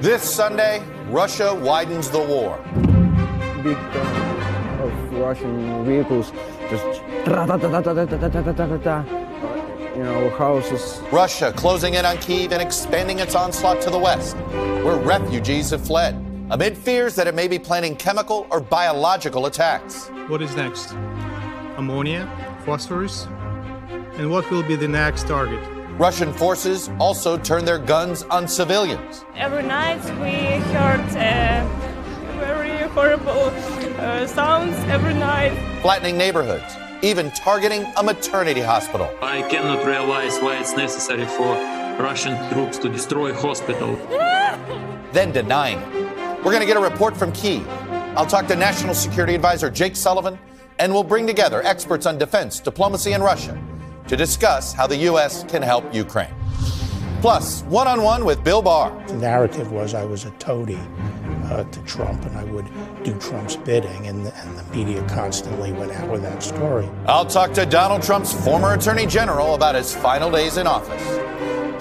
This Sunday, Russia widens the war. Big uh, of Russian vehicles just you know, houses. Russia closing in on Kiev and expanding its onslaught to the west, where refugees have fled, amid fears that it may be planning chemical or biological attacks. What is next? Ammonia? Phosphorus? And what will be the next target? Russian forces also turned their guns on civilians. Every night we heard uh, very horrible uh, sounds every night. Flattening neighborhoods, even targeting a maternity hospital. I cannot realize why it's necessary for Russian troops to destroy hospital. then denying it. We're going to get a report from Kiev. I'll talk to National Security Advisor Jake Sullivan, and we'll bring together experts on defense, diplomacy, and Russia to discuss how the U.S. can help Ukraine. Plus, one on one with Bill Barr. The narrative was I was a toady uh, to Trump and I would do Trump's bidding, and the, and the media constantly went out with that story. I'll talk to Donald Trump's former attorney general about his final days in office.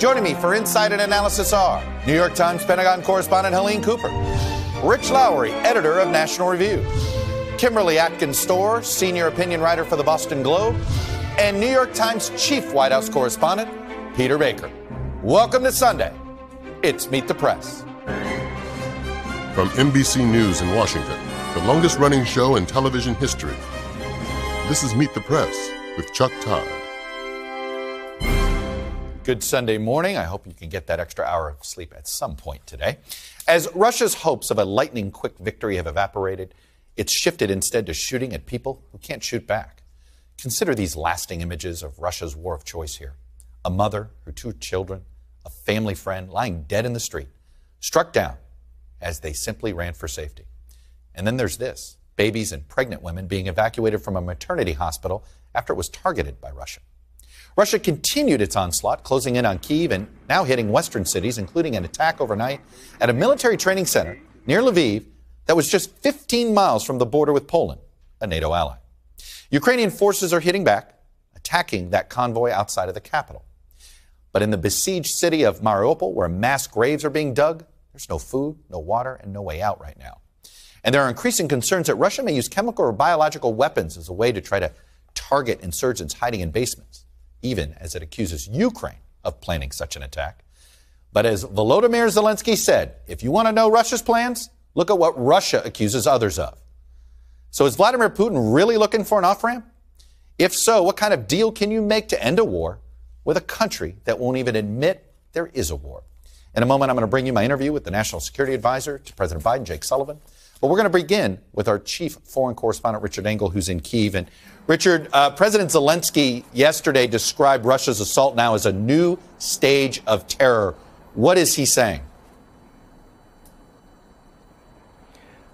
Joining me for Insight and Analysis are New York Times Pentagon correspondent Helene Cooper, Rich Lowry, editor of National Review, Kimberly Atkins Stohr, senior opinion writer for the Boston Globe, and New York Times chief White House correspondent, Peter Baker. Welcome to Sunday. It's Meet the Press. From NBC News in Washington, the longest running show in television history, this is Meet the Press with Chuck Todd. Good Sunday morning. I hope you can get that extra hour of sleep at some point today. As Russia's hopes of a lightning quick victory have evaporated, it's shifted instead to shooting at people who can't shoot back. Consider these lasting images of Russia's war of choice here. A mother, her two children, a family friend lying dead in the street, struck down as they simply ran for safety. And then there's this babies and pregnant women being evacuated from a maternity hospital after it was targeted by Russia. Russia continued its onslaught, closing in on Kiev and now hitting western cities, including an attack overnight at a military training center near Lviv that was just 15 miles from the border with Poland, a NATO ally. Ukrainian forces are hitting back, attacking that convoy outside of the capital. But in the besieged city of Mariupol, where mass graves are being dug, there's no food, no water, and no way out right now. And there are increasing concerns that Russia may use chemical or biological weapons as a way to try to target insurgents hiding in basements, even as it accuses Ukraine of planning such an attack. But as Volodymyr Zelensky said, if you want to know Russia's plans, look at what Russia accuses others of. So is Vladimir Putin really looking for an off ramp? If so, what kind of deal can you make to end a war with a country that won't even admit there is a war? In a moment, I'm going to bring you my interview with the National Security Advisor to President Biden, Jake Sullivan. But we're going to begin with our chief foreign correspondent, Richard Engel, who's in Kiev. And Richard, uh, President Zelensky yesterday described Russia's assault now as a new stage of terror. What is he saying?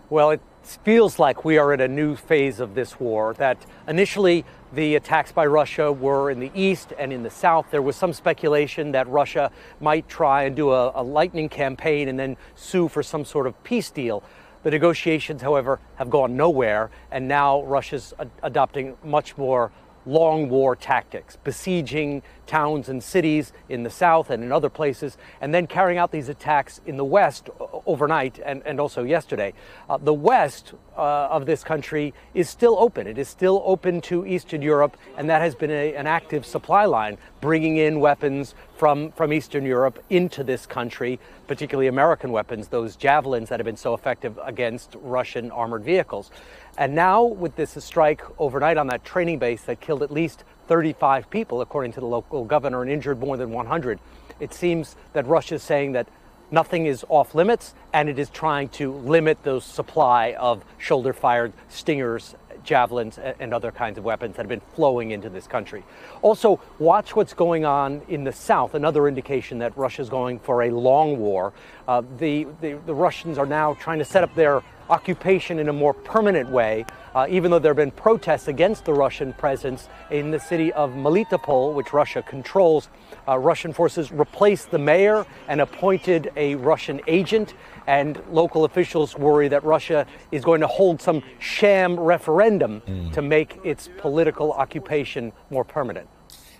Well, it feels like we are at a new phase of this war. That initially the attacks by Russia were in the east and in the south. There was some speculation that Russia might try and do a, a lightning campaign and then sue for some sort of peace deal. The negotiations, however, have gone nowhere, and now Russia's ad- adopting much more long war tactics, besieging towns and cities in the south and in other places, and then carrying out these attacks in the west overnight and, and also yesterday. Uh, the west uh, of this country is still open. It is still open to Eastern Europe, and that has been a, an active supply line, bringing in weapons from, from Eastern Europe into this country, particularly American weapons, those javelins that have been so effective against Russian armored vehicles. And now, with this strike overnight on that training base that killed at least 35 people, according to the local governor, and injured more than 100, it seems that Russia is saying that nothing is off limits and it is trying to limit the supply of shoulder fired stingers javelins and other kinds of weapons that have been flowing into this country. Also, watch what's going on in the south, another indication that Russia is going for a long war. Uh, the, the, the Russians are now trying to set up their occupation in a more permanent way, uh, even though there have been protests against the Russian presence in the city of Melitopol, which Russia controls. Uh, Russian forces replaced the mayor and appointed a Russian agent, and local officials worry that Russia is going to hold some sham referendum mm. to make its political occupation more permanent.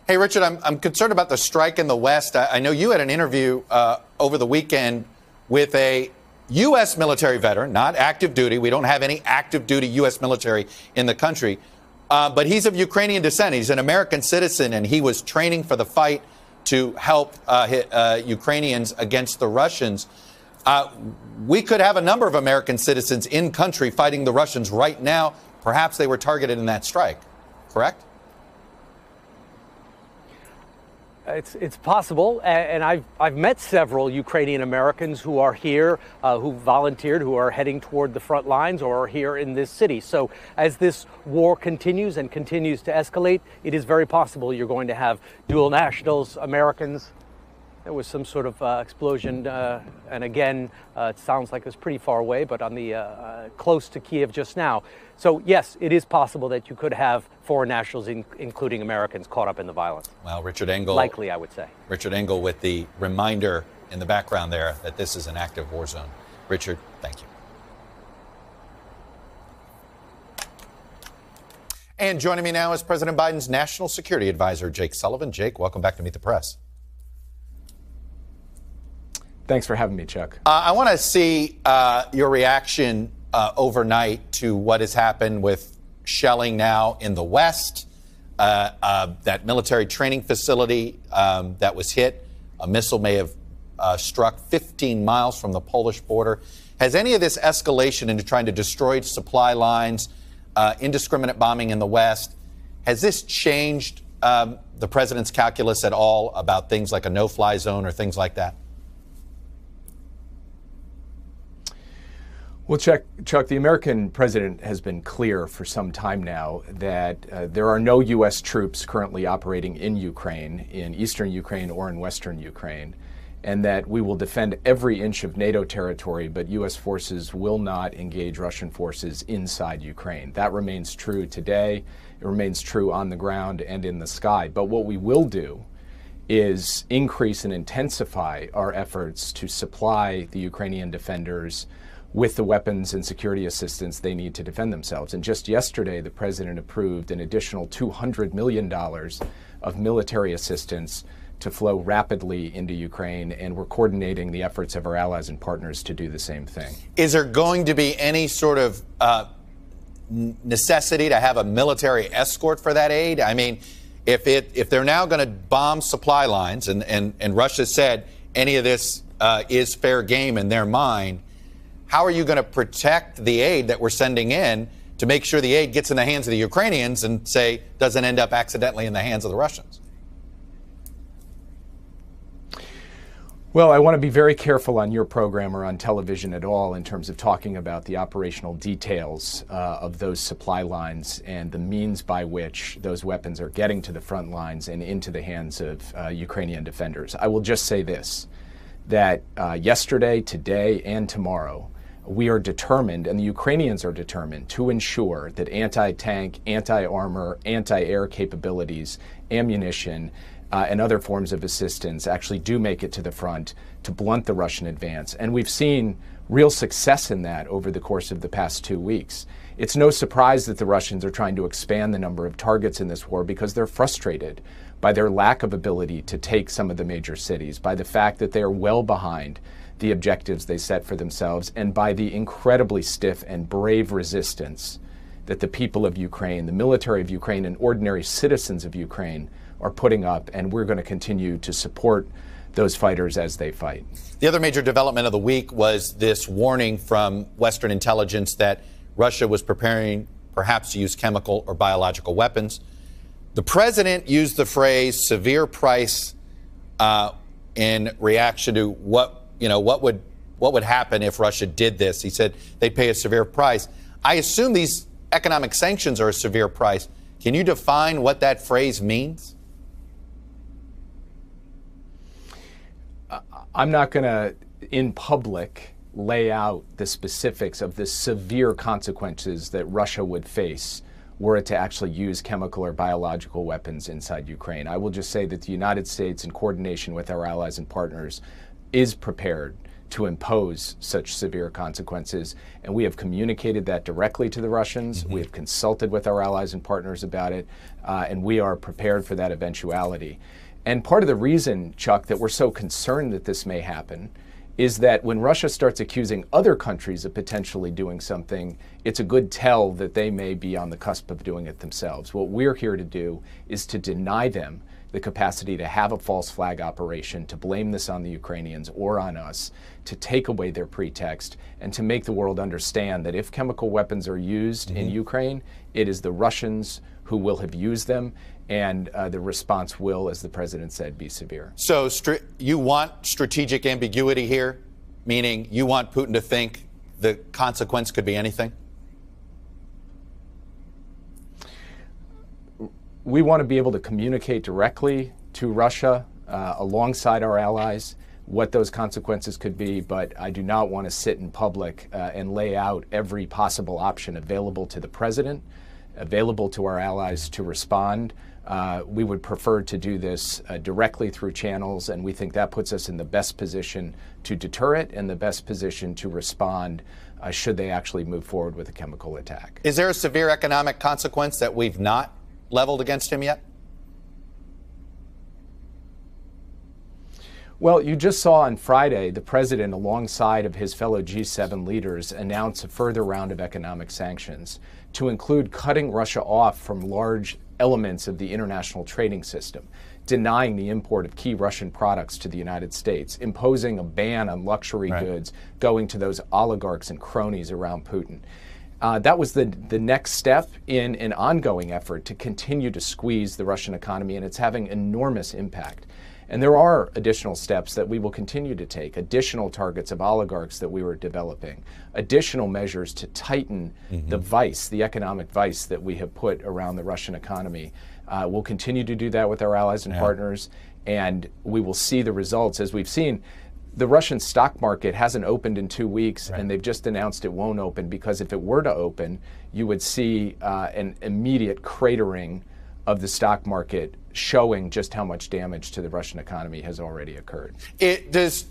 Hey, Richard, I'm, I'm concerned about the strike in the West. I, I know you had an interview uh, over the weekend with a U.S. military veteran, not active duty. We don't have any active duty U.S. military in the country. Uh, but he's of Ukrainian descent. He's an American citizen, and he was training for the fight to help uh, uh, Ukrainians against the Russians. Uh, we could have a number of American citizens in country fighting the Russians right now. Perhaps they were targeted in that strike, correct? It's, it's possible, and I've, I've met several Ukrainian Americans who are here, uh, who volunteered, who are heading toward the front lines or are here in this city. So, as this war continues and continues to escalate, it is very possible you're going to have dual nationals, Americans, there was some sort of uh, explosion, uh, and again, uh, it sounds like it was pretty far away, but on the uh, uh, close to Kiev just now. So yes, it is possible that you could have foreign nationals, in, including Americans, caught up in the violence. Well, Richard Engel. Likely, I would say. Richard Engel with the reminder in the background there that this is an active war zone. Richard, thank you. And joining me now is President Biden's National Security Advisor, Jake Sullivan. Jake, welcome back to Meet the Press. Thanks for having me, Chuck. Uh, I want to see uh, your reaction uh, overnight to what has happened with shelling now in the West, uh, uh, that military training facility um, that was hit. A missile may have uh, struck 15 miles from the Polish border. Has any of this escalation into trying to destroy supply lines, indiscriminate bombing in the West, has this changed um, the president's calculus at all about things like a no fly zone or things like that? Well, Chuck, Chuck, the American president has been clear for some time now that uh, there are no U.S. troops currently operating in Ukraine, in eastern Ukraine or in western Ukraine, and that we will defend every inch of NATO territory, but U.S. forces will not engage Russian forces inside Ukraine. That remains true today. It remains true on the ground and in the sky. But what we will do is increase and intensify our efforts to supply the Ukrainian defenders with the weapons and security assistance they need to defend themselves. And just yesterday, the president approved an additional $200 million of military assistance to flow rapidly into Ukraine, and we're coordinating the efforts of our allies and partners to do the same thing. Is there going to be any sort of uh, necessity to have a military escort for that aid? I mean, if it if they're now going to bomb supply lines, and, and, and Russia said any of this uh, is fair game in their mind, how are you going to protect the aid that we're sending in to make sure the aid gets in the hands of the Ukrainians and say doesn't end up accidentally in the hands of the Russians? Well, I want to be very careful on your program or on television at all in terms of talking about the operational details uh, of those supply lines and the means by which those weapons are getting to the front lines and into the hands of uh, Ukrainian defenders. I will just say this that uh, yesterday, today, and tomorrow, we are determined, and the Ukrainians are determined, to ensure that anti tank, anti armor, anti air capabilities, ammunition, uh, and other forms of assistance actually do make it to the front to blunt the Russian advance. And we've seen real success in that over the course of the past two weeks. It's no surprise that the Russians are trying to expand the number of targets in this war because they're frustrated by their lack of ability to take some of the major cities, by the fact that they are well behind the objectives they set for themselves and by the incredibly stiff and brave resistance that the people of Ukraine, the military of Ukraine, and ordinary citizens of Ukraine are putting up. And we're going to continue to support those fighters as they fight. The other major development of the week was this warning from Western intelligence that Russia was preparing perhaps to use chemical or biological weapons. The president used the phrase severe price uh, in reaction to what you know, what would what would happen if Russia did this? He said they'd pay a severe price. I assume these economic sanctions are a severe price. Can you define what that phrase means? I'm not going to, in public, lay out the specifics of the severe consequences that Russia would face were it to actually use chemical or biological weapons inside Ukraine. I will just say that the United States, in coordination with our allies and partners, is prepared to impose such severe consequences. And we have communicated that directly to the Russians. Mm-hmm. We have consulted with our allies and partners about it, uh, and we are prepared for that eventuality. And part of the reason, Chuck, that we're so concerned that this may happen is that when Russia starts accusing other countries of potentially doing something, it's a good tell that they may be on the cusp of doing it themselves. What we're here to do is to deny them the capacity to have a false flag operation, to blame this on the Ukrainians or on us, to take away their pretext, and to make the world understand that if chemical weapons are used mm-hmm. in Ukraine, it is the Russians who will have used them, and uh, the response will, as the president said, be severe. So stri- you want strategic ambiguity here, meaning you want Putin to think the consequence could be anything? We want to be able to communicate directly to Russia uh, alongside our allies what those consequences could be, but I do not want to sit in public uh, and lay out every possible option available to the president available to our allies to respond. Uh, we would prefer to do this uh, directly through channels, and we think that puts us in the best position to deter it and the best position to respond uh, should they actually move forward with a chemical attack. Is there a severe economic consequence that we've not leveled against him yet? Well, you just saw on Friday the president, alongside of his fellow G7 leaders, announce a further round of economic sanctions to include cutting Russia off from large elements of the international trading system, denying the import of key Russian products to the United States, imposing a ban on luxury right. goods going to those oligarchs and cronies around Putin. Uh, that was the, the next step in an ongoing effort to continue to squeeze the Russian economy, and it's having enormous impact. And there are additional steps that we will continue to take, additional targets of oligarchs that we were developing, additional measures to tighten mm-hmm. the vice, the economic vice that we have put around the Russian economy. Uh, we'll continue to do that with our allies and yeah. partners, and we will see the results. As we've seen, the Russian stock market hasn't opened in two weeks, right. and they've just announced it won't open because if it were to open, you would see uh, an immediate cratering of the stock market showing just how much damage to the Russian economy has already occurred. It, does,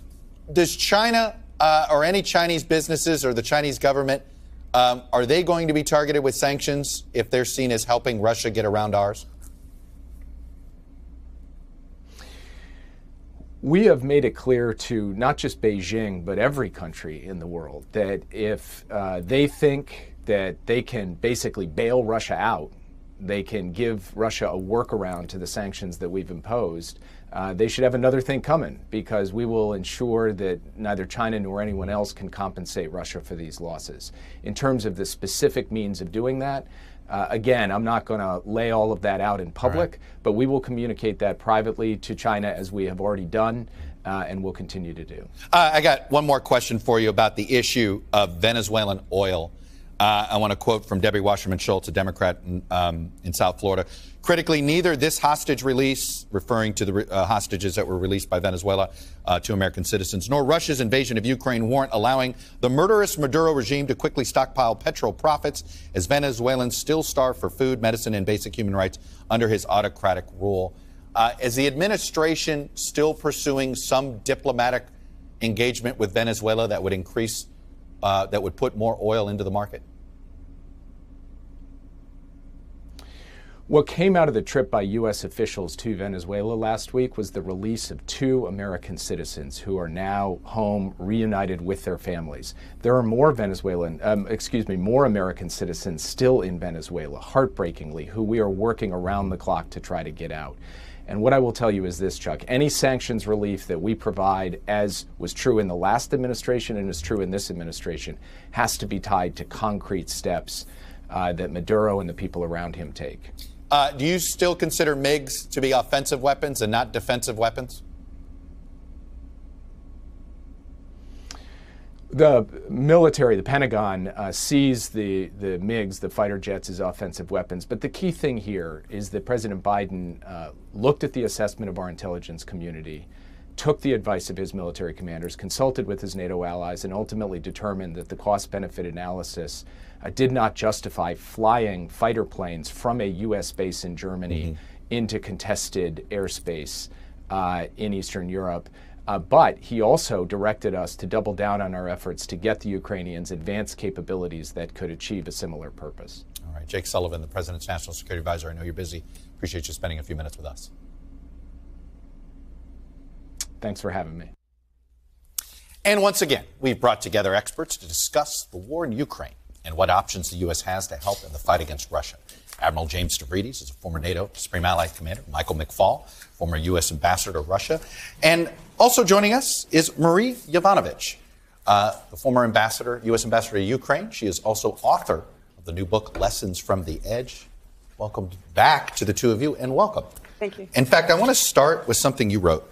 does China uh, or any Chinese businesses or the Chinese government, um, are they going to be targeted with sanctions if they're seen as helping Russia get around ours? We have made it clear to not just Beijing, but every country in the world that if uh, they think that they can basically bail Russia out they can give Russia a workaround to the sanctions that we've imposed, uh, they should have another thing coming because we will ensure that neither China nor anyone else can compensate Russia for these losses. In terms of the specific means of doing that, uh, again, I'm not going to lay all of that out in public, right. but we will communicate that privately to China as we have already done. Uh, and will continue to do. Uh, I got one more question for you about the issue of Venezuelan oil. Uh, I want to quote from Debbie Wasserman Schultz, a Democrat in, um, in, South Florida. Critically, neither this hostage release, referring to the uh, hostages that were released by Venezuela uh, to American citizens, nor Russia's invasion of Ukraine warrant allowing the murderous Maduro regime to quickly stockpile petrol profits as Venezuelans still starve for food, medicine, and basic human rights under his autocratic rule. Uh, is the administration still pursuing some diplomatic engagement with Venezuela that would increase, uh, that would put more oil into the market? What came out of the trip by U.S. officials to Venezuela last week was the release of two American citizens who are now home, reunited with their families. There are more Venezuelan, um, excuse me, more American citizens still in Venezuela, heartbreakingly, who we are working around the clock to try to get out. And what I will tell you is this, Chuck any sanctions relief that we provide, as was true in the last administration and is true in this administration, has to be tied to concrete steps uh, that Maduro and the people around him take. Uh, do you still consider MiGs to be offensive weapons and not defensive weapons? The military, the Pentagon, uh, sees the, the MiGs, the fighter jets, as offensive weapons. But the key thing here is that President Biden uh, looked at the assessment of our intelligence community, took the advice of his military commanders, consulted with his NATO allies, and ultimately determined that the cost benefit analysis uh, did not justify flying fighter planes from a U.S. base in Germany mm-hmm. into contested airspace uh, in Eastern Europe. Uh, but he also directed us to double down on our efforts to get the Ukrainians advanced capabilities that could achieve a similar purpose. All right. Jake Sullivan, the President's National Security Advisor. I know you're busy. Appreciate you spending a few minutes with us. Thanks for having me. And once again, we've brought together experts to discuss the war in Ukraine and what options the U.S. has to help in the fight against Russia. Admiral James Stavridis is a former NATO Supreme Allied Commander. Michael McFaul, former U.S. Ambassador to Russia. And also joining us is Marie Yovanovitch, uh, the former ambassador, U.S. Ambassador to Ukraine. She is also author of the new book, Lessons from the Edge. Welcome back to the two of you, and welcome. Thank you. In fact, I want to start with something you wrote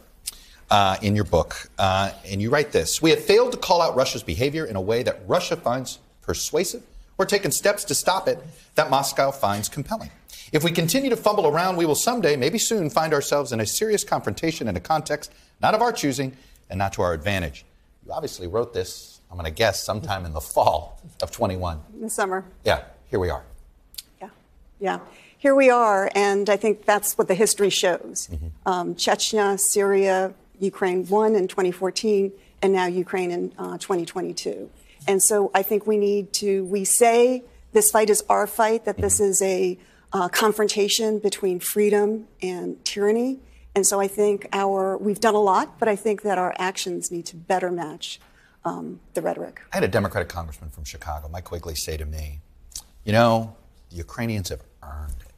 uh, in your book. Uh, and you write this We have failed to call out Russia's behavior in a way that Russia finds persuasive or taken steps to stop it that Moscow finds compelling. If we continue to fumble around, we will someday, maybe soon, find ourselves in a serious confrontation in a context not of our choosing and not to our advantage. You obviously wrote this, I'm going to guess, sometime in the fall of 21. In the summer. Yeah, here we are. Yeah, yeah. Here we are, and I think that's what the history shows. Mm-hmm. Um, Chechnya, Syria, Ukraine one in 2014, and now Ukraine in uh, 2022. And so I think we need to, we say this fight is our fight, that this is a uh, confrontation between freedom and tyranny. And so I think our, we've done a lot, but I think that our actions need to better match um, the rhetoric. I had a Democratic congressman from Chicago, Mike Quigley, say to me, You know, the Ukrainians have earned it,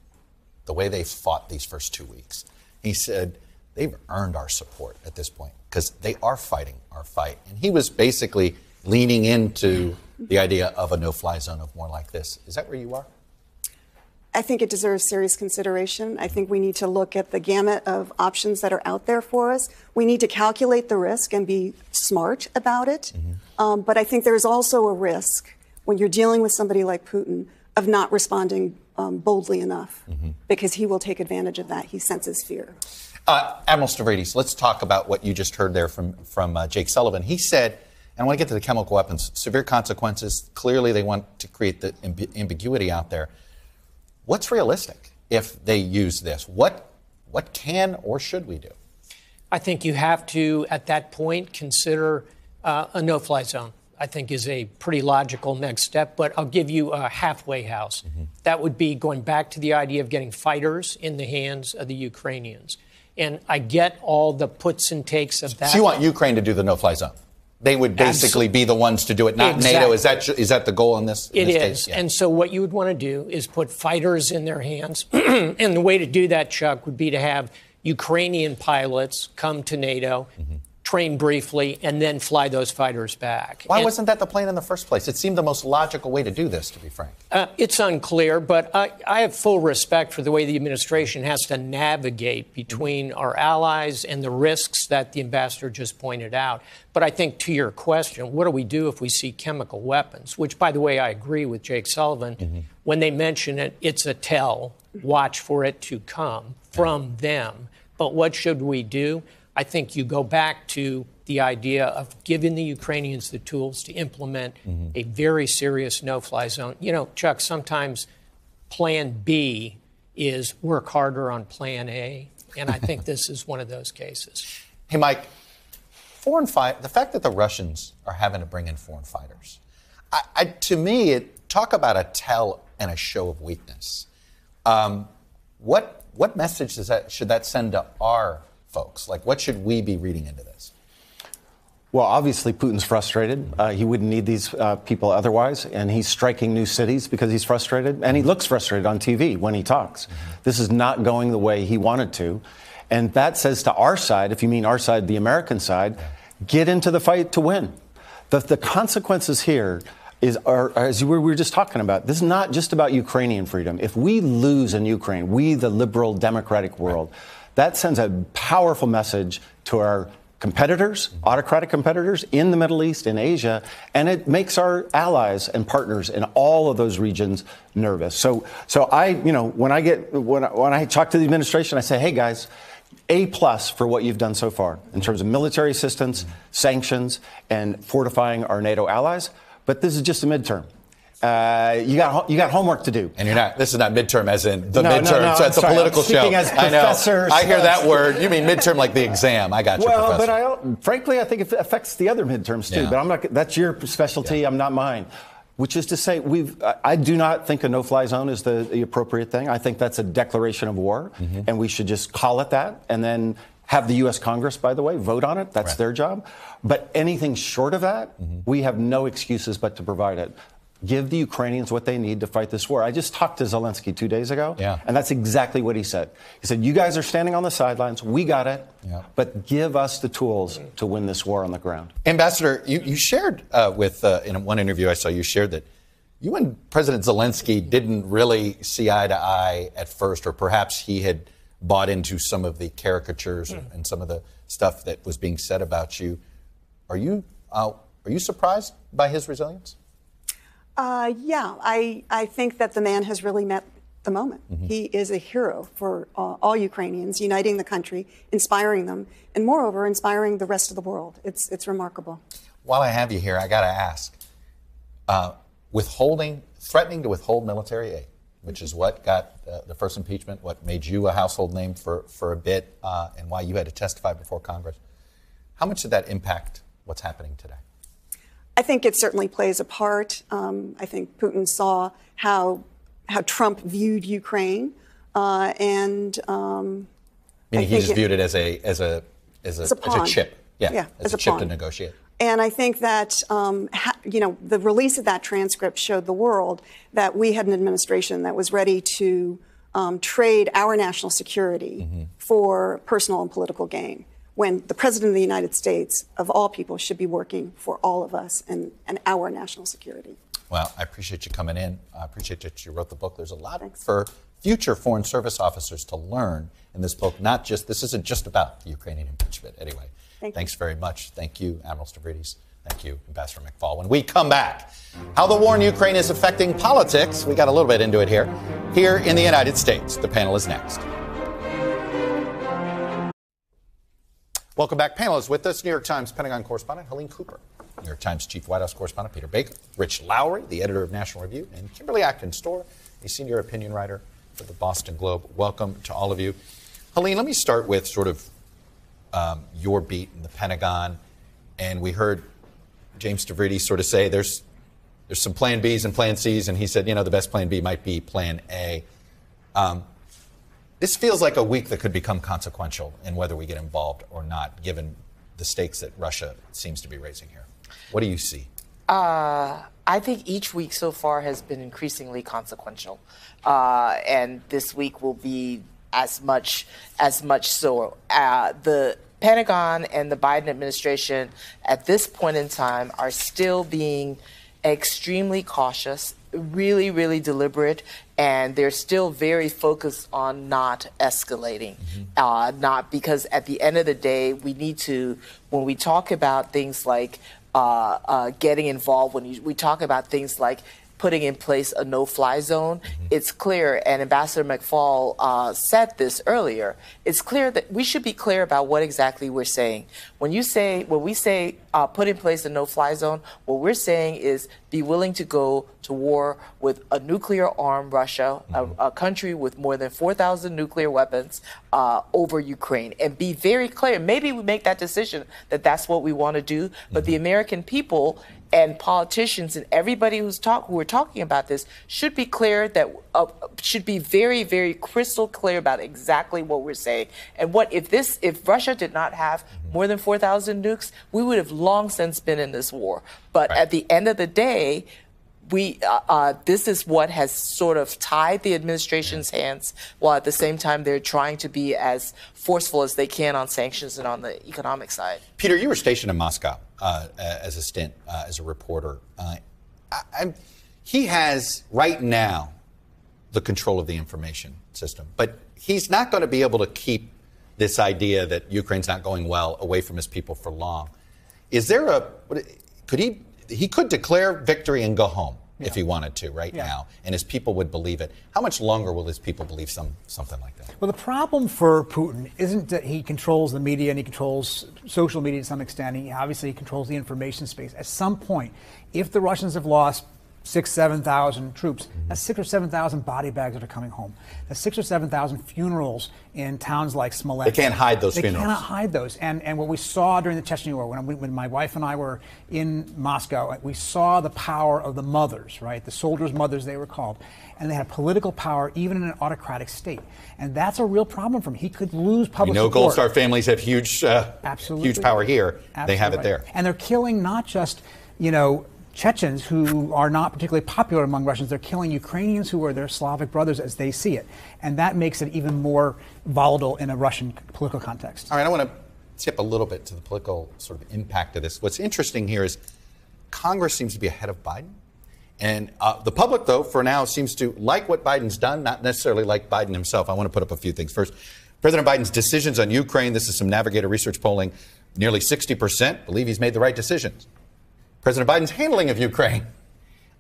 the way they fought these first two weeks. He said, They've earned our support at this point because they are fighting our fight. And he was basically leaning into the idea of a no fly zone of more like this. Is that where you are? I think it deserves serious consideration. I think we need to look at the gamut of options that are out there for us. We need to calculate the risk and be smart about it. Um, but I think there's also a risk when you're dealing with somebody like Putin of not responding um, boldly enough because he will take advantage of that. He senses fear. Uh, Admiral Stavridis, let's talk about what you just heard there from, from uh, Jake Sullivan. He said, I want to get to the chemical weapons, severe consequences. Clearly, they want to create the amb- ambiguity out there. What's realistic if they use this? What, what can or should we do? I think you have to, at that point, consider uh, a no fly zone. I think is a pretty logical next step, but I'll give you a halfway house. That would be going back to the idea of getting fighters in the hands of the Ukrainians. And I get all the puts and takes of that. So you want Ukraine to do the no-fly zone? They would basically be the ones to do it, not NATO. Is that is that the goal in this? It this is. Yeah. And so what you would want to do is put fighters in their hands. and the way to do that, Chuck, would be to have Ukrainian pilots come to NATO, Mm-hmm. Train briefly, and then fly those fighters back. Why And- wasn't that the plan in the first place? It seemed the most logical way to do this, to be frank. Uh, it's unclear, but I, I have full respect for the way the administration has to navigate between our allies and the risks that the ambassador just pointed out. But I think to your question, what do we do if we see chemical weapons? Which, by the way, I agree with Jake Sullivan. When they mention it, it's a tell. Watch for it to come from them. But what should we do? I think you go back to the idea of giving the Ukrainians the tools to implement a very serious no fly zone. You know, Chuck, sometimes plan B is work harder on plan A. And I think this is one of those cases. Hey, Mike, foreign fight. The fact that the Russians are having to bring in foreign fighters, I, I, to me, it talk about a tell and a show of weakness. Um, what what message does that should that send to our folks? Like, what should we be reading into this? Well, obviously, Putin's frustrated. Uh, he wouldn't need these uh, people otherwise. And he's striking new cities because he's frustrated. And he looks frustrated on TV when he talks. This is not going the way he wanted to. And that says to our side, if you mean our side, the American side, get into the fight to win. The, the consequences here is, are, as we were just talking about, this is not just about Ukrainian freedom. If we lose in Ukraine, we, the liberal democratic world, that sends a powerful message to our competitors, autocratic competitors in the Middle East, in Asia, and it makes our allies and partners in all of those regions nervous. So, so I, you know, when I get when I, when I talk to the administration, I say, hey guys. A plus for what you've done so far in terms of military assistance, sanctions, and fortifying our NATO allies. But this is just a midterm. Uh, you got you got homework to do. And you're not. This is not midterm, as in the No, no, midterm. no, so I'm it's a sorry, I'm political show. as I know. I hear that word. You mean midterm, like the exam? I got you, Well, professor. but I frankly I think it affects the other midterms too. Yeah. But I'm not. That's your specialty. I'm not mine. Which is to say, we've. I- do not think a no-fly zone is the, the appropriate thing. I think that's a declaration of war, Mm-hmm. and we should just call it that, and then Have the U.S. Congress, by the way, vote on it. That's their job. But anything short of that, we have no excuses but to provide it. Give the Ukrainians what they need to fight this war. I just talked to Zelensky two days ago, Yeah. and that's exactly what he said. He said, You guys are standing on the sidelines. We got it. Yeah. But give us the tools to win this war on the ground. Ambassador, you, you shared uh, with, uh, in one interview I saw, you shared that you and President Zelensky didn't really see eye to eye at first, or perhaps he had bought into some of the caricatures and, and some of the stuff that was being said about you. Are you, uh, are you surprised by his resilience? Uh, yeah, I, I think that the man has really met the moment. Mm-hmm. He is a hero for uh, all Ukrainians, uniting the country, inspiring them, and moreover, inspiring the rest of the world. It's, it's remarkable. While I have you here, I got to ask uh, withholding, threatening to withhold military aid, which is what got uh, the first impeachment, what made you a household name for, for a bit, uh, and why you had to testify before Congress. How much did that impact what's happening today? I think it certainly plays a part. Um, I think Putin saw how how Trump viewed Ukraine, uh, and um, Meaning I he just it- viewed it as a as a as a, As a pawn. chip, yeah, Yeah, as, as a, a chip to negotiate. And I think that, um, ha- you know, the release of that transcript showed the world that we had an administration that was ready to um, trade our national security for personal and political gain. When the President of the United States, of all people, should be working for all of us and, and our national security. Well, I appreciate you coming in. I appreciate that you wrote the book. There's a lot for future Foreign Service officers to learn in this book. Not just this isn't just about the Ukrainian impeachment. Anyway, Thank you. thanks very much. Thank you, Admiral Stavridis. Thank you, Ambassador McFaul. When we come back, how the war in Ukraine is affecting politics. We got a little bit into it here. Here in the United States, the panel is next. Welcome back, panelists. With us, New York Times Pentagon correspondent Helene Cooper, New York Times Chief White House correspondent Peter Baker, Rich Lowry, the editor of National Review, and Kimberly Atkins Stohr, a senior opinion writer for the Boston Globe. Welcome to all of you. Helene, let me start with sort of um, your beat in the Pentagon. And we heard James Stavridis sort of say there's there's some plan Bs and plan Cs, and he said, you know, the best plan B might be plan A. Um, this feels like a week that could become consequential in whether we get involved or not, given the stakes that Russia seems to be raising here. What do you see? Uh, I think each week so far has been increasingly consequential, uh, and this week will be as much as much so. Uh, the Pentagon and the Biden administration at this point in time are still being extremely cautious, really, really deliberate, and they're still very focused on not escalating. Uh, not because at the end of the day, we need to, when we talk about things like uh, uh, getting involved, when you, we talk about things like putting in place a no-fly zone, it's clear, and Ambassador McFaul uh, said this earlier. It's clear that we should be clear about what exactly we're saying. When you say, when we say uh, put in place a no-fly zone, what we're saying is be willing to go to war with a nuclear-armed Russia, a, a country with more than 4,000 nuclear weapons uh, over Ukraine, and be very clear. Maybe we make that decision that that's what we want to do, but the American people and politicians and everybody who's talk who are talking about this should be clear that uh, should be very very crystal clear about exactly what we're saying. And what if this if Russia did not have more than 4,000 nukes we would have long since been in this war. But at the end of the day we uh, uh, this is what has sort of tied the administration's hands while at the same time they're trying to be as forceful as they can on sanctions and on the economic side Peter, you were stationed in Moscow uh, as a stint, uh, as a reporter. Uh, I, I'm, he has right now the control of the information system, but he's not going to be able to keep this idea that Ukraine's not going well away from his people for long. Is there a could he he could declare victory and go home if he wanted to right now, and his people would believe it. How much longer will his people believe some something like that? Well, the problem for Putin isn't that he controls the media and he controls social media to some extent. He obviously controls the information space. At some point, if the Russians have lost six, seven thousand troops. That's six or seven thousand body bags that are coming home. That's six or seven thousand funerals in towns like Smolensk. They can't hide those they funerals. cannot hide those. And and what we saw during the Chechen War, when, we, when my wife and I were in Moscow, we saw the power of the mothers, right? The soldiers' mothers, they were called, and they had political power even in an autocratic state. And that's a real problem for him. He could lose public know support. Gold Star families have huge, uh, Absolutely. huge power here. They have it there. And they're killing not just, you know, Chechens who are not particularly popular among Russians. They're killing Ukrainians who are their Slavic brothers as they see it. And that makes it even more volatile in a Russian political context. All right, I want to tip a little bit to the political sort of impact of this. What's interesting here is Congress seems to be ahead of Biden. And uh, the public, though, for now seems to like what Biden's done, not necessarily like Biden himself. I want to put up a few things. First, President Biden's decisions on Ukraine, this is some Navigator research polling, nearly 60% believe he's made the right decisions. President Biden's handling of Ukraine,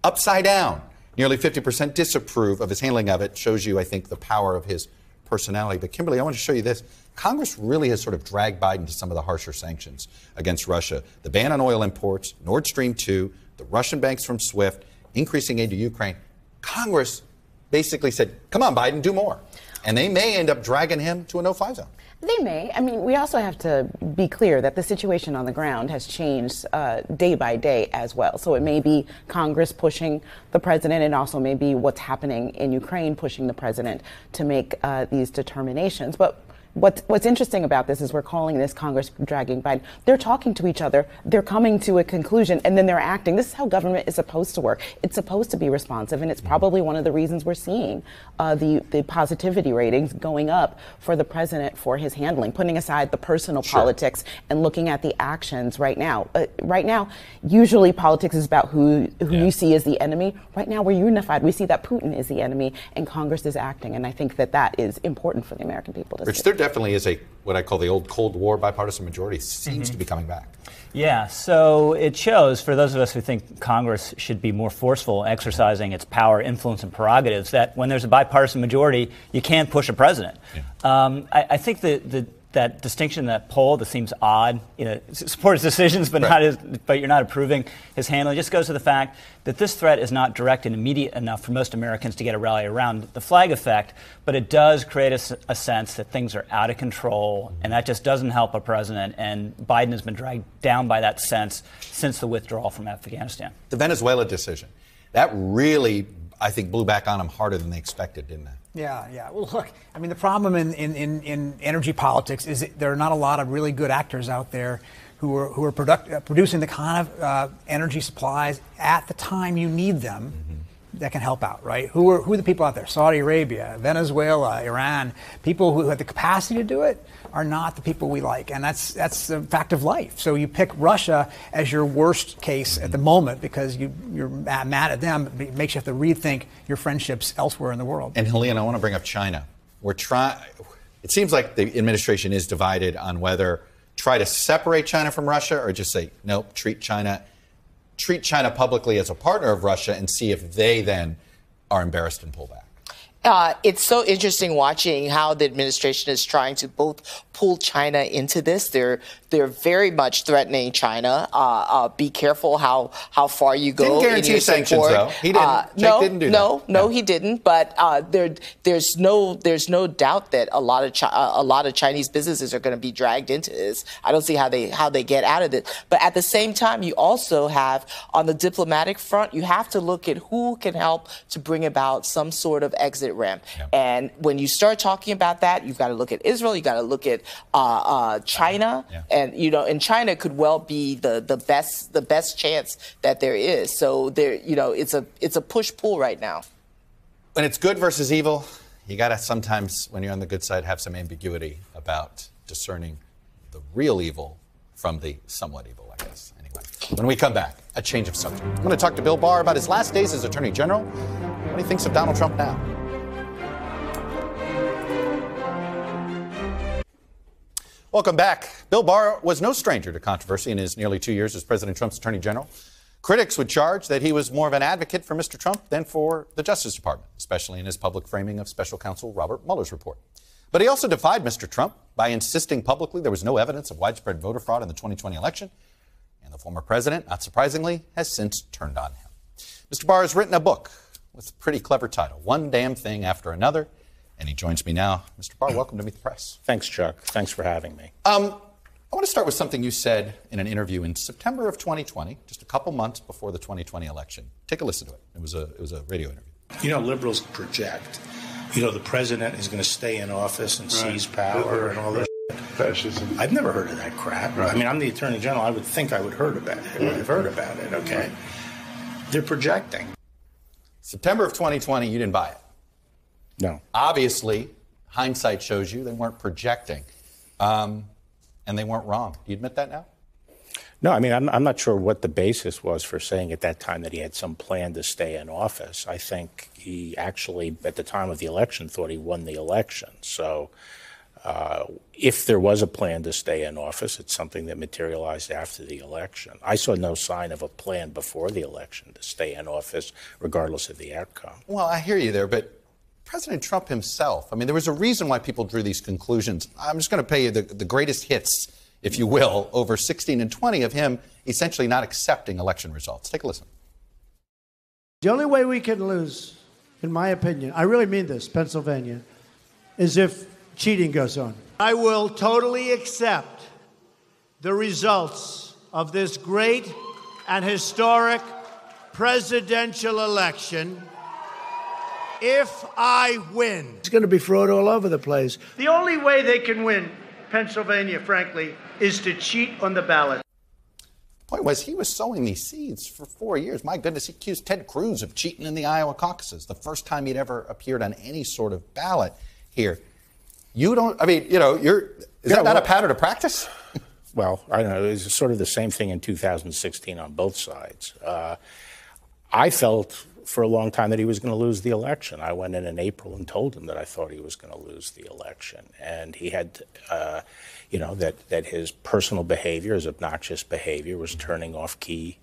upside down. Nearly 50% disapprove of his handling of it. Shows you, I think, the power of his personality. But Kimberly, I want to show you this. Congress really has sort of dragged Biden to some of the harsher sanctions against Russia. The ban on oil imports, Nord Stream 2, the Russian banks from SWIFT, increasing aid to Ukraine. Congress basically said, come on, Biden, do more. And they may end up dragging him to a no fly zone. They may. I mean, we also have to be clear that the situation on the ground has changed uh, day by day as well. So it may be Congress pushing the president, and also may be what's happening in Ukraine pushing the president to make uh, these determinations. But What's, what's interesting about this is we're calling this Congress dragging Biden. They're talking to each other, they're coming to a conclusion, and then they're acting. This is how government is supposed to work. It's supposed to be responsive, and it's probably one of the reasons we're seeing uh, the, the positivity ratings going up for the president for his handling, putting aside the personal Sure. politics and looking at the actions right now. Uh, right now, usually politics is about who, who you see as the enemy. Right now, we're unified. We see that Putin is the enemy, and Congress is acting, and I think that that is important for the American people to Rich, see. Definitely is a what I call the old Cold War bipartisan majority seems Mhm. to be coming back. Yeah, so it shows for those of us who think Congress should be more forceful exercising its power, influence, and prerogatives that when there's a bipartisan majority, you can't push a president. Um, I, I think that the, that distinction, that poll, that seems odd, you know, s- support his decisions, but not his, but you're not approving his handling, just goes to the fact that this threat is not direct and immediate enough for most Americans to get a rally around the flag effect, but it does create a sense that things are out of control, and that just doesn't help a president. And Biden has been dragged down by that sense since the withdrawal from Afghanistan. The Venezuela decision, that really, I think, blew back on him harder than they expected, didn't it? Yeah, yeah. Well, look, I mean, the problem in, in, in, in energy politics is that there are not a lot of really good actors out there who are, who are product, uh, producing the kind of uh, energy supplies at the time you need them that can help out, right? Who are, who are the people out there? Saudi Arabia, Venezuela, Iran. People who have the capacity to do it are not the people we like. And that's, that's a fact of life. So you pick Russia as your worst case at the moment because you, you're ma- mad at them. It makes you have to rethink your friendships elsewhere in the world. And Helene, I want to bring up China. We're trying. It seems like the administration is divided on whether try to separate China from Russia or just say nope, treat China, treat China publicly as a partner of Russia, and see if they then are embarrassed and pull back. Uh, it's so interesting watching how the administration is trying to both pull China into this. They're they're very much threatening China. Uh, uh, be careful how how far you go. Didn't in guarantee sanctions, though. He didn't. Uh, no, didn't do no, that. no, he didn't. But uh, there there's no there's no doubt that a lot of Chi- uh, a lot of Chinese businesses are going to be dragged into this. I don't see how they how they get out of it. But at the same time, you also have on the diplomatic front, you have to look at who can help to bring about some sort of exit ramp. And when you start talking about that, you've got to look at Israel. you've got to look at uh, uh, China, and you know, and China could well be the the best the best chance that there is. So there, you know, it's a it's a push pull right now. When it's good versus evil, you got to sometimes, when you're on the good side, have some ambiguity about discerning the real evil from the somewhat evil, I guess. Anyway, when we come back, a change of subject. I'm going to talk to Bill Barr about his last days as Attorney General, what he thinks of Donald Trump now. Welcome back. Bill Barr was no stranger to controversy in his nearly two years as President Trump's Attorney General. Critics would charge that he was more of an advocate for Mr. Trump than for the Justice Department, especially in his public framing of special counsel Robert Mueller's report. But he also defied Mr. Trump by insisting publicly there was no evidence of widespread voter fraud in the 2020 election. And the former president, not surprisingly, has since turned on him. Mr. Barr has written a book with a pretty clever title, One Damn Thing After Another. And he joins me now. Mr. Barr, welcome to Meet the Press. Thanks, Chuck. Thanks for having me. Um, I want to start with something you said in an interview in September of 2020, just a couple months before the 2020 election. Take a listen to it. It was a, it was a radio interview. You know, liberals project. You know, the president is going to stay in office and seize power and all this. Fascism. I've never heard of that crap. I mean, I'm the attorney general. I would think I would heard about it. I've heard about it. Okay, they're projecting. September of 2020, you didn't buy it. No. Obviously, hindsight shows you they weren't projecting, um, and they weren't wrong. Do you admit that now? No, I mean, I'm, I'm not sure what the basis was for saying at that time that he had some plan to stay in office. I think he actually, at the time of the election, thought he won the election. So, uh, if there was a plan to stay in office, it's something that materialized after the election. I saw no sign of a plan before the election to stay in office, regardless of the outcome. Well, I hear you there, but President Trump himself, I mean, there was a reason why people drew these conclusions. I'm just going to pay you the, the greatest hits, if you will, over 16 and 20 of him essentially not accepting election results. Take a listen. The only way we can lose, in my opinion, I really mean this, Pennsylvania, is if cheating goes on. I will totally accept the results of this great and historic presidential election if I win. It's going to be fraud all over the place. The only way they can win Pennsylvania, frankly, is to cheat on the ballot. Point was, he was sowing these seeds for four years. My goodness, he accused Ted Cruz of cheating in the Iowa caucuses, the first time he'd ever appeared on any sort of ballot here. You don't, I mean, you know, you're, is Yeah, that not well- a pattern of practice? Well, I don't know. It was sort of the same thing in 2016 on both sides. Uh, I felt for a long time that he was going to lose the election. I went in in April and told him that I thought he was going to lose the election, and he had, uh, you know, that that his personal behavior, his obnoxious behavior, was turning off key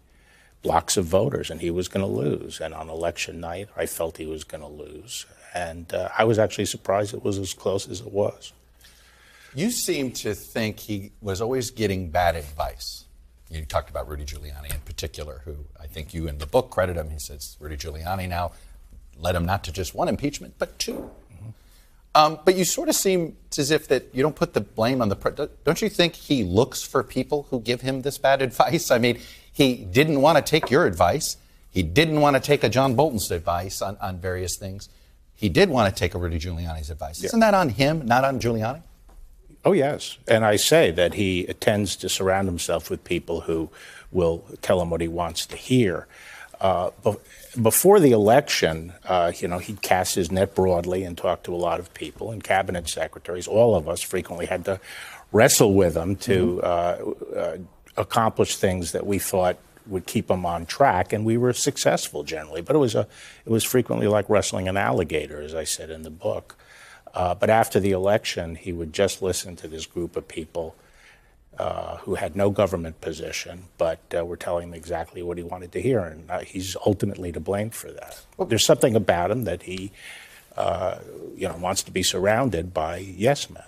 blocks of voters, and he was going to lose. And on election night, I felt he was going to lose, and uh, I was actually surprised it was as close as it was. You seem to think he was always getting bad advice. You talked about Rudy Giuliani in particular, who I think you in the book credit him. He says Rudy Giuliani now led him not to just one impeachment, but 2 Um, but you sort of seem as if that you don't put the blame on the pre- don't you think he looks for people who give him this bad advice? I mean, he didn't want to take your advice. He didn't want to take a John Bolton's advice on, on various things. He did want to take a Rudy Giuliani's advice. Isn't that on him, not on Giuliani? Oh, yes. And I say that he tends to surround himself with people who will tell him what he wants to hear. Uh, be- before the election, uh, you know, he'd cast his net broadly and talk to a lot of people, and cabinet secretaries, all of us frequently had to wrestle with him to uh, uh, accomplish things that we thought would keep him on track, and we were successful generally. But it was a, it was frequently like wrestling an alligator, as I said in the book. Uh, but after the election, he would just listen to this group of people uh, who had no government position, but uh, were telling him exactly what he wanted to hear, and uh, he's ultimately to blame for that. Well, There's something about him that he, uh, you know, wants to be surrounded by yes men.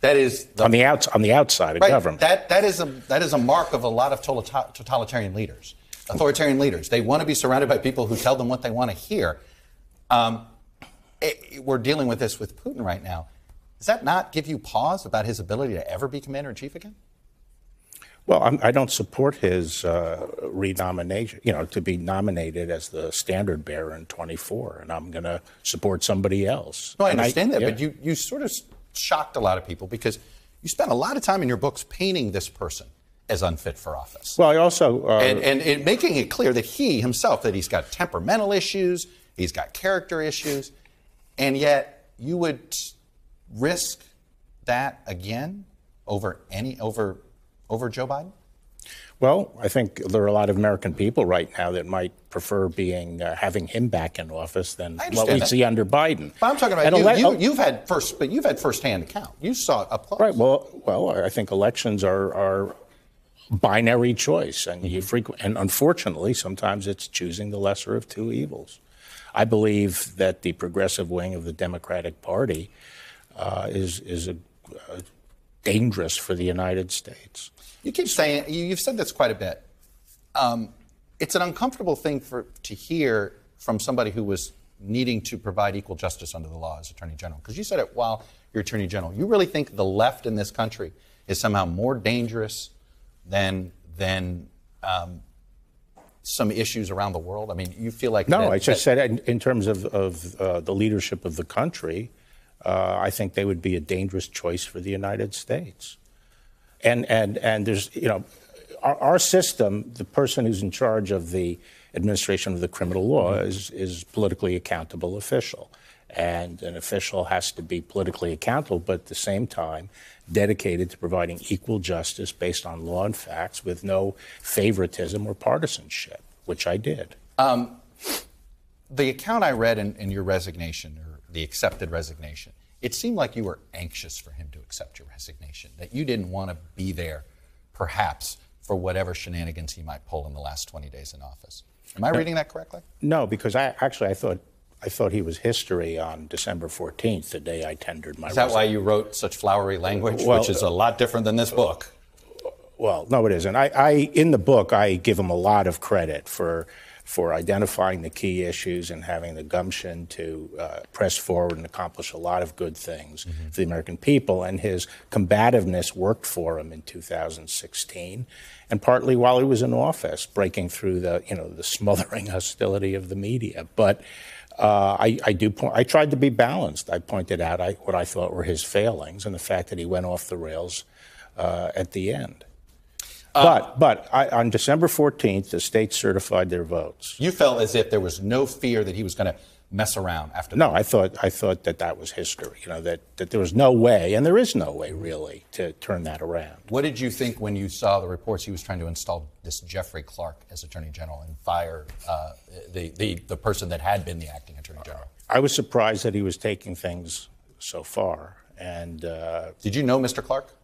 That is on the outs on the outside of Right. government. That that is a that is a mark of a lot of tota- totalitarian leaders, authoritarian leaders. They want to be surrounded by people who tell them what they want to hear. Um, it- we're dealing with this with Putin right now. Does that not give you pause about his ability to ever be commander in chief again? Well, I'm, I don't support his uh, renomination, you know, to be nominated as the standard bearer in 24, and I'm going to support somebody else. No, I And understand that, yeah. but you you sort of shocked a lot of people because you spent a lot of time in your books painting this person as unfit for office. Well, I also uh, and, and, and making it clear that he himself that he's got temperamental issues, he's got character issues, and yet you would risk that again over any over over Joe Biden. Well, I think there are a lot of American people right now that might prefer being uh, having him back in office than what we that. see under Biden. But I'm talking about And you, ele- you. You've had first, but you've had firsthand account. You saw it up close. Right. Well, well, I think elections are are binary choice, and you frequent, and unfortunately, sometimes it's choosing the lesser of two evils. I believe that the progressive wing of the Democratic Party uh, is is a, uh, dangerous for the United States. You keep saying you, you've said this quite a bit. Um, it's an uncomfortable thing for to hear from somebody who was needing to provide equal justice under the law as Attorney General. Because you said it while you're Attorney General. You really think the left in this country is somehow more dangerous than than um, some issues around the world? I mean, you feel like No, that- I just that- said in, in terms of, of uh, the leadership of the country, uh, I think they would be a dangerous choice for the United States. And, and, and there's, you know, our, our system, the person who's in charge of the administration of the criminal law is, is politically accountable official. And an official has to be politically accountable, but at the same time, dedicated to providing equal justice based on law and facts with no favoritism or partisanship, which I did. Um, the account I read in, in your resignation, or the accepted resignation, it seemed like you were anxious for him to accept your resignation, that you didn't want to be there, perhaps, for whatever shenanigans he might pull in the last 20 days in office. Am I No. reading that correctly? No, because I actually I thought I thought he was history on December 14th, the day I tendered my. Is that why you wrote such flowery language, Well, which is a lot different than this book? Well, no, it isn't. I, I in the book I give him a lot of credit for for identifying the key issues and having the gumption to uh, press forward and accomplish a lot of good things Mm-hmm. for the American people. And his combativeness worked for him in 2016, and partly while he was in office, breaking through the you know the smothering hostility of the media. But uh, I, I do point. I tried to be balanced. I pointed out I, what I thought were his failings and the fact that he went off the rails uh, at the end. But but I, on December 14th, the states certified their votes. You felt as if there was no fear that he was going to mess around after No, I thought I thought that that was history. You know that that there was no way, and there is no way really to turn that around. What did you think when you saw the reports he was trying to install this Jeffrey Clark as Attorney General and fire uh, the, the, the person that had been the acting Attorney General? I was surprised that he was taking things so far. And uh, did you know Mr. Clark?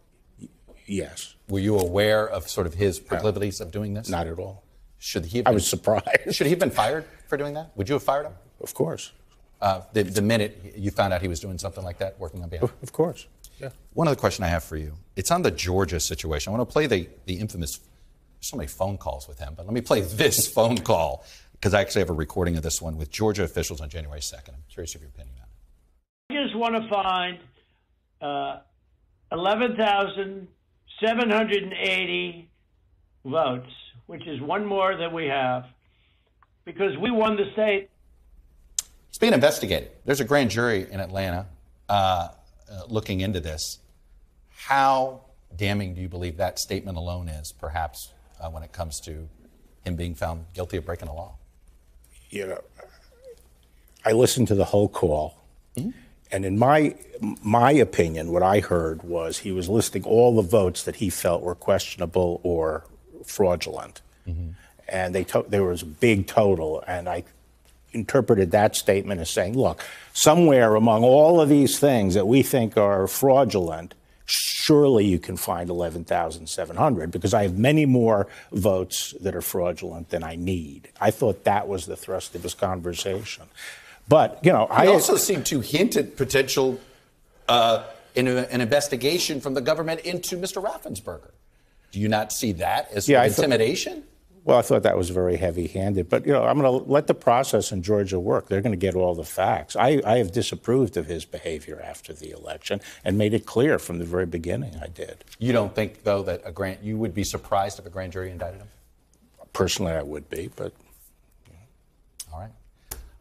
Yes. Were you aware of sort of his proclivities of doing this? Not at all. Should he? Have I was surprised. Should he have been fired for doing that? Would you have fired him? Of course. Uh, the, the minute you found out he was doing something like that, working on behalf. Of course. Yeah. One other question I have for you. It's on the Georgia situation. I want to play the, the infamous, so many phone calls with him, but let me play this phone call because I actually have a recording of this one with Georgia officials on January 2nd. I'm curious of your opinion on it. I just want to find uh, 11,780 votes, which is one more than we have, because we won the state. It's being investigated. There's a grand jury in Atlanta uh, uh, looking into this. How damning do you believe that statement alone is, perhaps, uh, when it comes to him being found guilty of breaking the law? You know, I listened to the whole call, and in my my opinion, what I heard was he was listing all the votes that he felt were questionable or fraudulent, and they to- there was a big total, and I interpreted that statement as saying, look, somewhere among all of these things that we think are fraudulent, surely you can find 11,700 because I have many more votes that are fraudulent than I need. I thought that was the thrust of his conversation. But, you know, I I also seem to hint at potential uh, in a, an investigation from the government into Mr. Raffensperger. Do you not see that as Yeah, sort I of intimidation? Well, I thought that was very heavy handed. But, you know, I'm going to let the process in Georgia work. They're going to get all the facts. I, I have disapproved of his behavior after the election and made it clear from the very beginning I did. You don't think, though, that a grant you would be surprised if a grand jury indicted him? Personally, I would be, but. All right.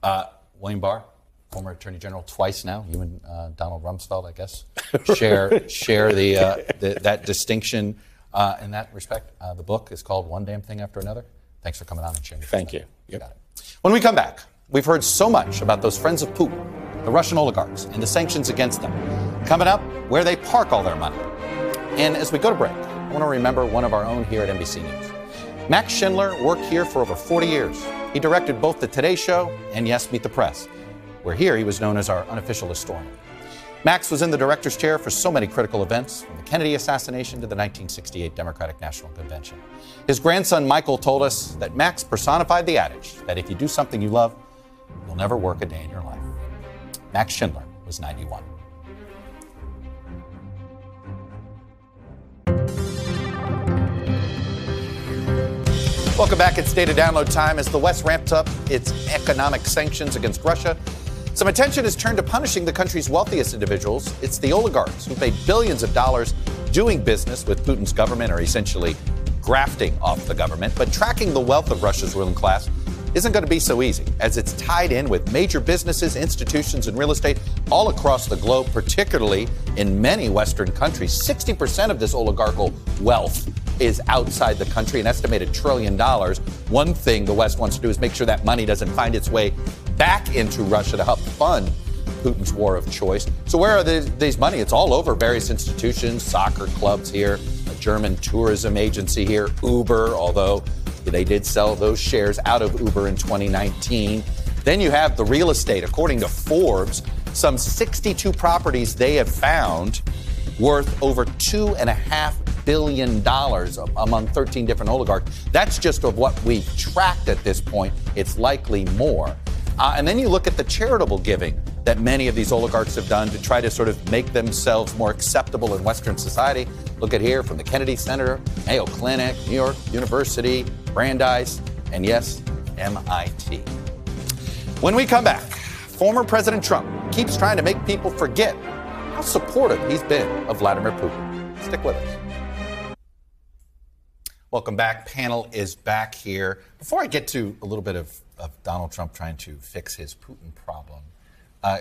Uh, William Barr, former Attorney General twice now. You and uh, Donald Rumsfeld, I guess, share share the, uh, the that distinction uh, in that respect. Uh, the book is called One Damn Thing After Another. Thanks for coming on and sharing. Thank you. it. When we come back, we've heard so much about those friends of Putin, the Russian oligarchs, and the sanctions against them. Coming up, where they park all their money. And as we go to break, I want to remember one of our own here at NBC News. Max Schindler worked here for over 40 years. He directed both The Today Show and Yes, Meet the Press, where here he was known as our unofficial historian. Max was in the director's chair for so many critical events, from the Kennedy assassination to the 1968 Democratic National Convention. His grandson Michael told us that Max personified the adage that if you do something you love, you'll never work a day in your life. Max Schindler was 91. Welcome back. It's data download time as the West ramps up its economic sanctions against Russia. Some attention is turned to punishing the country's wealthiest individuals. It's the oligarchs who paid billions of dollars doing business with Putin's government or essentially grafting off the government. But tracking the wealth of Russia's ruling class isn't going to be so easy, as it's tied in with major businesses, institutions, and real estate all across the globe, particularly in many Western countries. 60% of this oligarchical wealth is outside the country, an estimated trillion dollars. One thing the West wants to do is make sure that money doesn't find its way back into Russia to help fund Putin's war of choice. So, where are these, these money? It's all over various institutions, soccer clubs here, a German tourism agency here, Uber, although they did sell those shares out of Uber in 2019. Then you have the real estate. According to Forbes, some 62 properties they have found worth over two and a half billion dollars among 13 different oligarchs. That's just of what we've tracked at this point. It's likely more. Uh, and then you look at the charitable giving that many of these oligarchs have done to try to sort of make themselves more acceptable in Western society. Look at here from the Kennedy Center, Mayo Clinic, New York University, Brandeis, and yes, MIT. When we come back, former President Trump keeps trying to make people forget how supportive he's been of Vladimir Putin. Stick with us. Welcome back. Panel is back here. Before I get to a little bit of, of Donald Trump trying to fix his Putin problem, uh,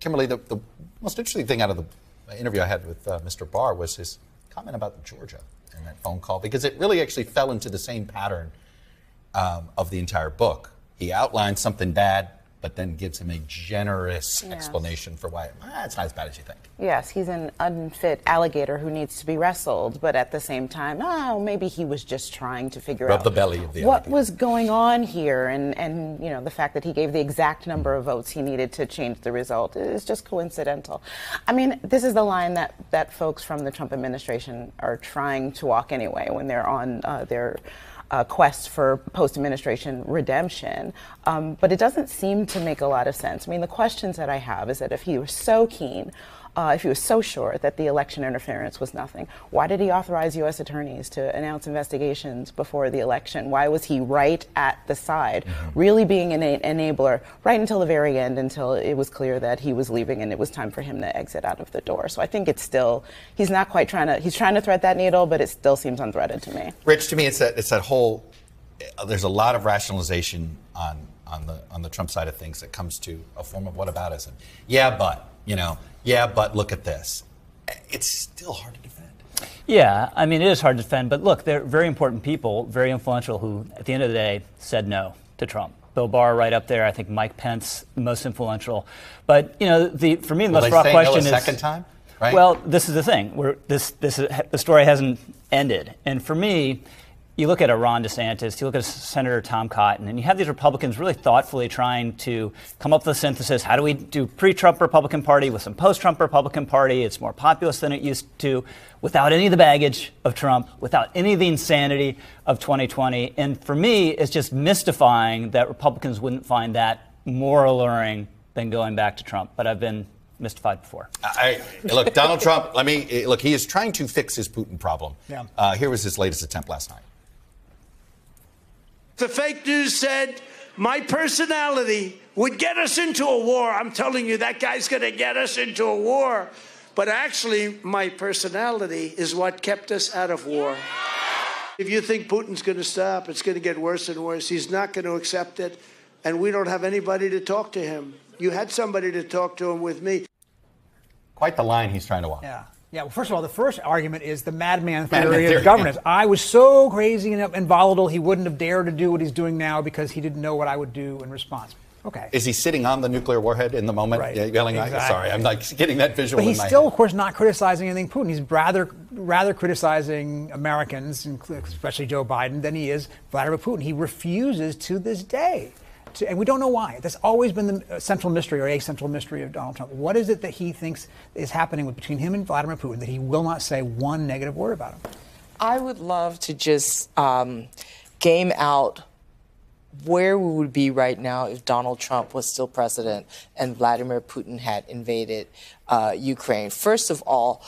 Kimberly, the, the, most interesting thing out of the interview I had with uh, Mr. Barr was his comment about Georgia in that phone call, because it really actually fell into the same pattern um, of the entire book. He outlined something bad, but then gives him a generous Yes. explanation for why ah, it's not as bad as you think. Yes, he's an unfit alligator who needs to be wrestled, but at the same time, oh, maybe he was just trying to figure Rub out the belly of the what was going on here, and and you know the fact that he gave the exact number of votes he needed to change the result is just coincidental. I mean, this is the line that that folks from the Trump administration are trying to walk anyway when they're on uh, their uh, quest for post administration redemption. Um, but it doesn't seem to make a lot of sense. I mean, the questions that I have is that if he was so keen, uh, if he was so sure that the election interference was nothing, why did he authorize U.S. attorneys to announce investigations before the election? Why was he right at the side, really being an enabler right until the very end, until it was clear that he was leaving and it was time for him to exit out of the door? So I think it's still, he's not quite trying to, he's trying to thread that needle, but it still seems unthreaded to me. Rich, to me, it's that it's that whole. uh, There's a lot of rationalization on on the on the Trump side of things that comes to a form of whataboutism. Yeah, but you know, yeah, but look at this. It's still hard to defend. Yeah, I mean, it is hard to defend, but look, they're very important people, very influential, who at the end of the day said no to Trump. Bill Barr right up there. I think Mike Pence, most influential. But you know, the for me the most fraught say no a question is second time? Right? Well, this is the thing. We're, this this the story hasn't ended, and for me. You look at a Ron DeSantis, you look at Senator Tom Cotton, and you have these Republicans really thoughtfully trying to come up with a synthesis. How do we do pre-Trump Republican Party with some post-Trump Republican Party? It's more populist than it used to, without any of the baggage of Trump, without any of the insanity of 2020. And for me, it's just mystifying that Republicans wouldn't find that more alluring than going back to Trump. But I've been mystified before. I, look, Donald Trump. Let me look. He is trying to fix his Putin problem. Yeah. Uh, here was his latest attempt last night. The fake news said my personality would get us into a war. I'm telling you, that guy's going to get us into a war. But actually, my personality is what kept us out of war. If you think Putin's going to stop, it's going to get worse and worse. He's not going to accept it, and we don't have anybody to talk to him. You had somebody to talk to him with me. Quite the line he's trying to walk. Yeah. Yeah, well, first of all, the first argument is the madman theory Madman of governance. yeah. I was so crazy and, and volatile, he wouldn't have dared to do what he's doing now because he didn't know what I would do in response. Okay. Is he sitting on the nuclear warhead in the moment, Right. yeah, yelling? Exactly. Sorry, I'm like getting that visual But he's in my still, head. of course, not criticizing anything Putin. He's rather, rather criticizing Americans, especially Joe Biden, than he is Vladimir Putin. He refuses to this day. To, and we don't know why. That's always been the uh, central mystery or a central mystery of Donald Trump. What is it that he thinks is happening with, between him and Vladimir Putin that he will not say one negative word about him? I would love to just um, game out where we would be right now if Donald Trump was still president and Vladimir Putin had invaded uh, Ukraine. First of all,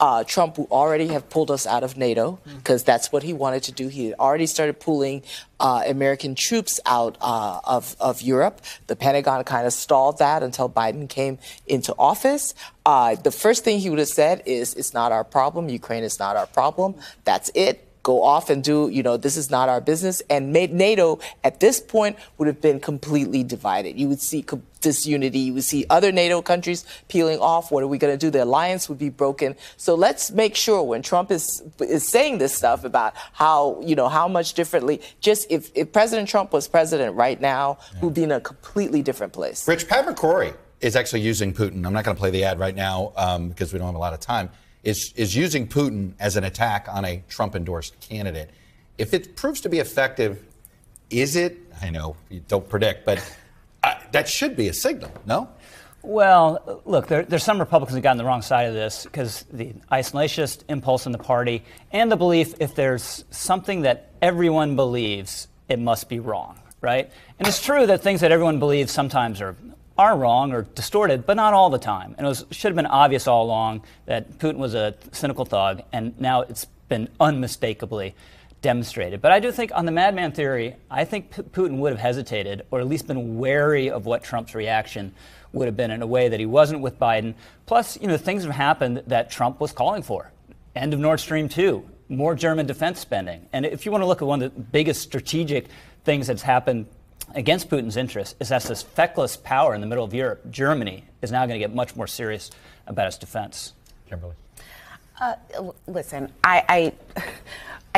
Uh, Trump would already have pulled us out of NATO because that's what he wanted to do. He had already started pulling uh, American troops out uh, of, of Europe. The Pentagon kind of stalled that until Biden came into office. Uh, the first thing he would have said is, it's not our problem. Ukraine is not our problem. That's it go off and do, you know, this is not our business. And NATO at this point would have been completely divided. You would see disunity. You would see other NATO countries peeling off. What are we going to do? The alliance would be broken. So let's make sure when Trump is is saying this stuff about how you know how much differently. Just if, if President Trump was president right now, yeah. we'd be in a completely different place. Rich Pat McCrory is actually using Putin. I'm not going to play the ad right now um, because we don't have a lot of time is, is using Putin as an attack on a Trump endorsed candidate. If it proves to be effective, is it? I know you don't predict, but that should be a signal, no? Well, look, there, there's some Republicans who got on the wrong side of this because the isolationist impulse in the party and the belief if there's something that everyone believes, it must be wrong, right? And it's true that things that everyone believes sometimes are are wrong or distorted, but not all the time. And it was, should have been obvious all along that Putin was a cynical thug, and now it's been unmistakably demonstrated. But I do think on the madman theory, I think P- Putin would have hesitated or at least been wary of what Trump's reaction would have been in a way that he wasn't with Biden. Plus, you know, things have happened that Trump was calling for. End of Nord Stream 2, more German defense spending. And if you want to look at one of the biggest strategic things that's happened against Putin's interests is that this feckless power in the middle of Europe, Germany, is now going to get much more serious about its defense. Kimberly. Uh, listen, I, I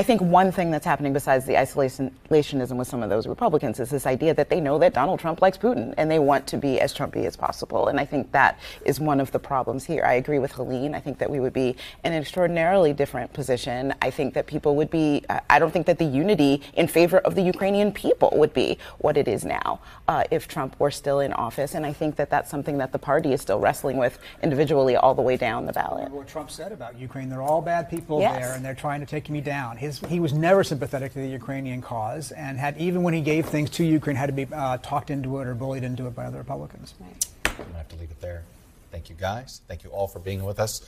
I think one thing that's happening besides the isolationism with some of those Republicans is this idea that they know that Donald Trump likes Putin and they want to be as Trumpy as possible. And I think that is one of the problems here. I agree with Helene. I think that we would be in an extraordinarily different position. I think that people would be, I don't think that the unity in favor of the Ukrainian people would be what it is now uh, if Trump were still in office. And I think that that's something that the party is still wrestling with individually all the way down the ballot. Remember what Trump said about Ukraine. They're all bad people yes. there and they're trying to take me down his, he was never sympathetic to the Ukrainian cause, and had even when he gave things to Ukraine, had to be uh, talked into it or bullied into it by other Republicans. Right. I'm gonna have to leave it there. Thank you, guys. Thank you all for being with us.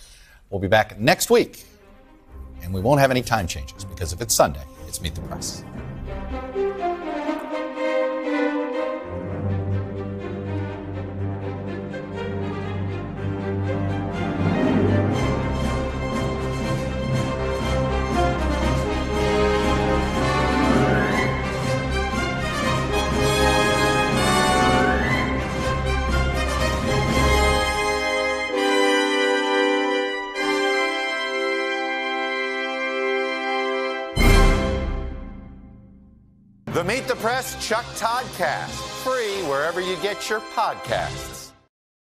We'll be back next week, and we won't have any time changes because if it's Sunday, it's Meet the Press. The Meet the Press Chuck Todd Cast, free wherever you get your podcasts.